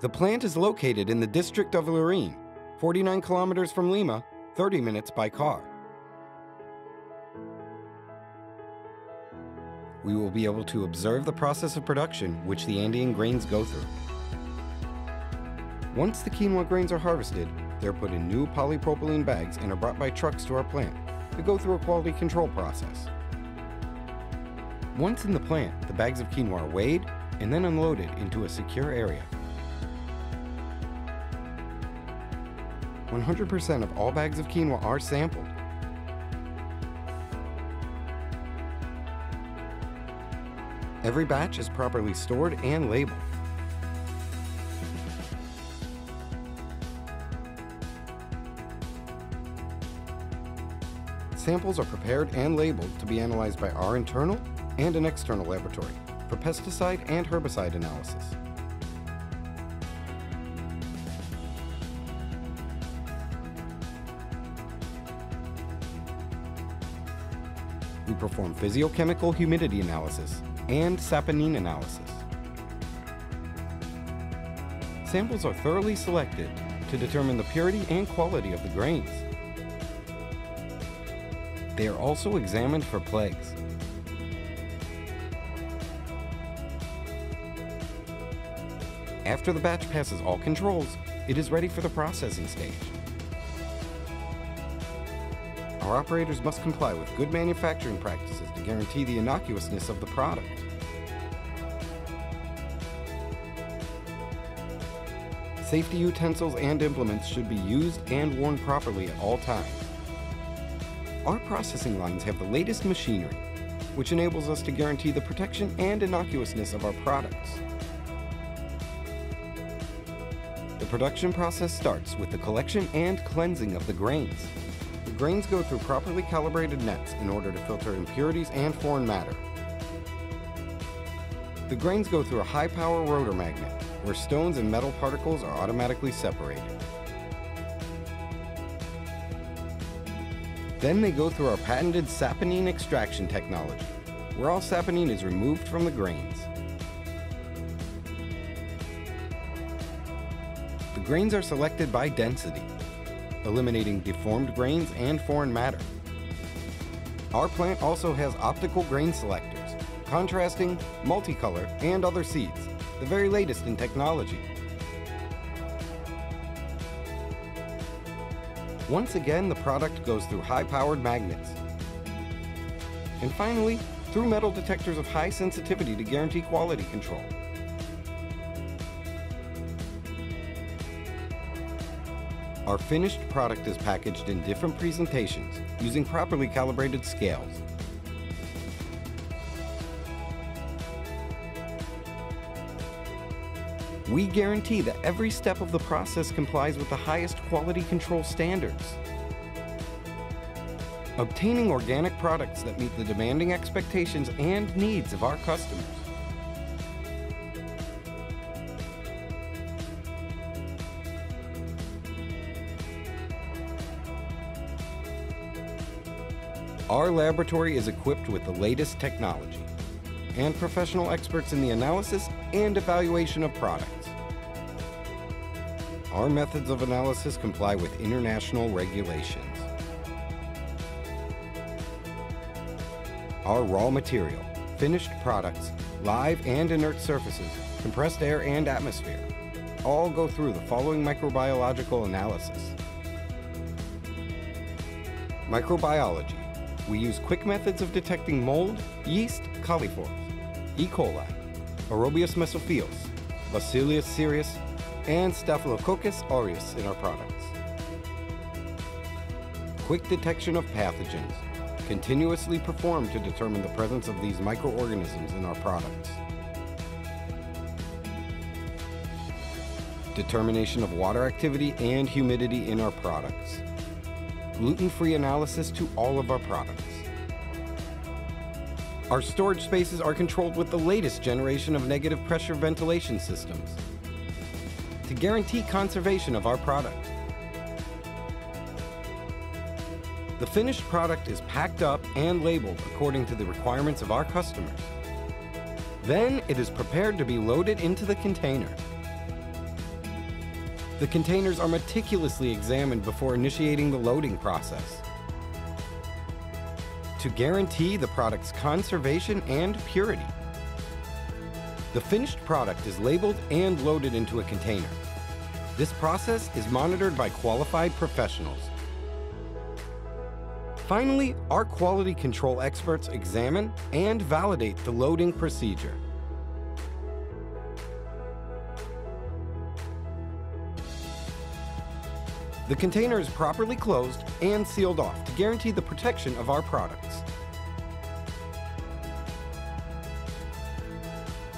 The plant is located in the district of Lurín, 49 kilometers from Lima, 30 minutes by car. We will be able to observe the process of production which the Andean grains go through. Once the quinoa grains are harvested, they're put in new polypropylene bags and are brought by trucks to our plant to go through a quality control process. Once in the plant, the bags of quinoa are weighed and then unloaded into a secure area. 100% of all bags of quinoa are sampled. Every batch is properly stored and labeled. Samples are prepared and labeled to be analyzed by our internal and an external laboratory for pesticide and herbicide analysis. We perform physiochemical humidity analysis and saponin analysis. Samples are thoroughly selected to determine the purity and quality of the grains. They are also examined for plagues. After the batch passes all controls, it is ready for the processing stage. Our operators must comply with good manufacturing practices to guarantee the innocuousness of the product. Safety utensils and implements should be used and worn properly at all times. Our processing lines have the latest machinery, which enables us to guarantee the protection and innocuousness of our products. The production process starts with the collection and cleansing of the grains. Grains go through properly calibrated nets in order to filter impurities and foreign matter. The grains go through a high-power rotor magnet, where stones and metal particles are automatically separated. Then they go through our patented saponin extraction technology, where all saponin is removed from the grains. The grains are selected by density, eliminating deformed grains and foreign matter. Our plant also has optical grain selectors, contrasting, multicolor, and other seeds, the very latest in technology. Once again, the product goes through high-powered magnets. And finally, through metal detectors of high sensitivity to guarantee quality control. Our finished product is packaged in different presentations using properly calibrated scales. We guarantee that every step of the process complies with the highest quality control standards. Obtaining organic products that meet the demanding expectations and needs of our customers. Our laboratory is equipped with the latest technology and professional experts in the analysis and evaluation of products. Our methods of analysis comply with international regulations. Our raw material, finished products, live and inert surfaces, compressed air and atmosphere, all go through the following microbiological analysis. Microbiology. We use quick methods of detecting mold, yeast, coliforms, E. coli, Aerobius mesophilus, Bacillus cereus, and Staphylococcus aureus in our products. Quick detection of pathogens, continuously performed to determine the presence of these microorganisms in our products. Determination of water activity and humidity in our products. Gluten-free analysis to all of our products. Our storage spaces are controlled with the latest generation of negative pressure ventilation systems to guarantee conservation of our product. The finished product is packed up and labeled according to the requirements of our customers. Then it is prepared to be loaded into the container. The containers are meticulously examined before initiating the loading process to guarantee the product's conservation and purity. The finished product is labeled and loaded into a container. This process is monitored by qualified professionals. Finally, our quality control experts examine and validate the loading procedure. The container is properly closed and sealed off to guarantee the protection of our products.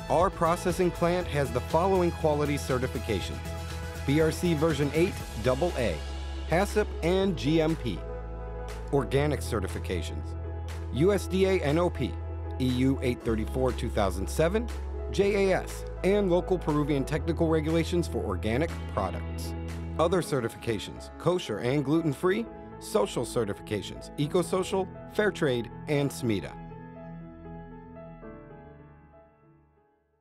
Our processing plant has the following quality certifications. BRC version 8 AA, HACCP and GMP. Organic certifications. USDA NOP, EU 834-2007, JAS, and local Peruvian technical regulations for organic products. Other certifications, kosher and gluten-free, social certifications, eco-social, fair trade, and SMETA.